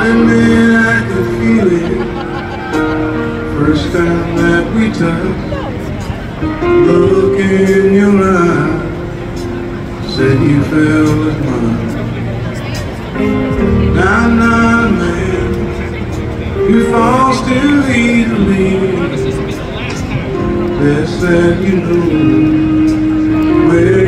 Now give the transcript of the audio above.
I feel it. First time that we touched Look in your eyes. Said you felt as mine Nah, nah, man You fall too easily. Best that you know Where